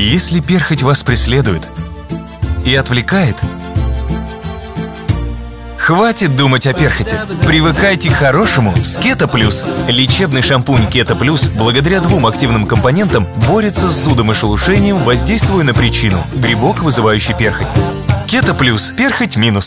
Если перхоть вас преследует и отвлекает, хватит думать о перхоти. Привыкайте к хорошему с Кето Плюс. Лечебный шампунь Кето Плюс благодаря двум активным компонентам борется с зудом и шелушением, воздействуя на причину – грибок, вызывающий перхоть. Кето Плюс – перхоть минус.